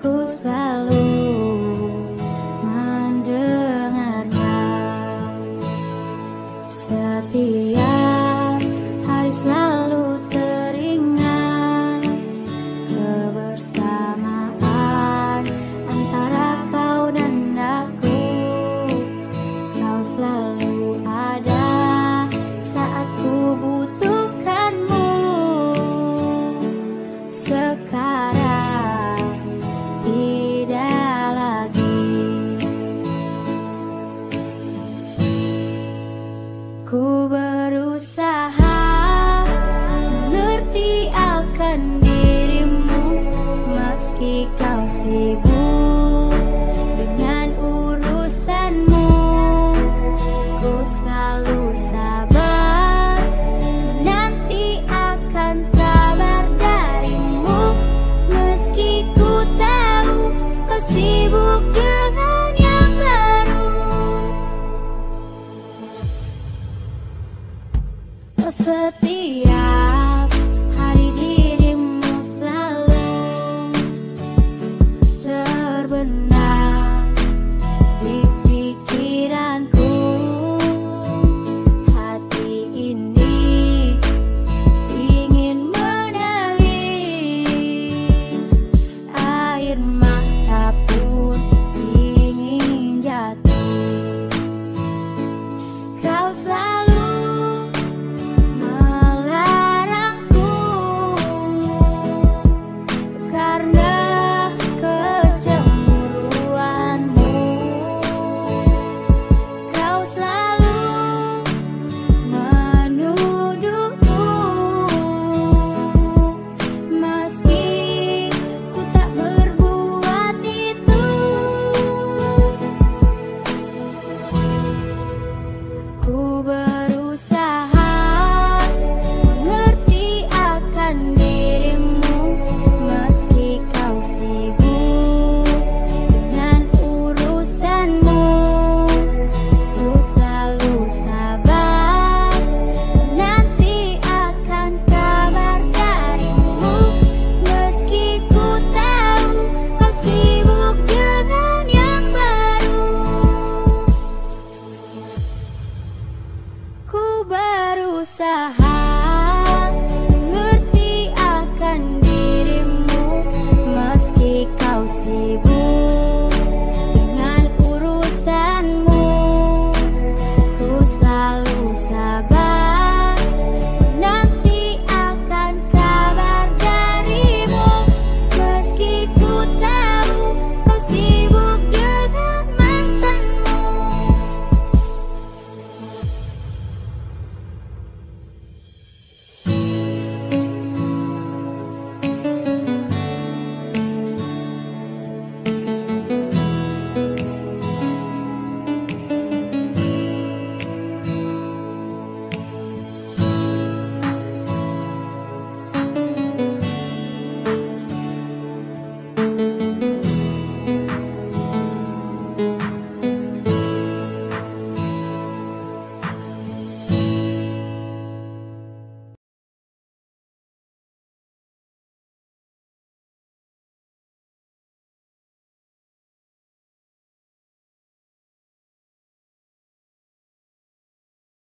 ku selalu mendengarnya. Setiap hari selalu teringat kebersamaan antara kau dan aku. Kau selalu ada saat ku butuhkanmu. Sekarang Ku berusaha setiap hari dirimu selalu terbenam. usaha.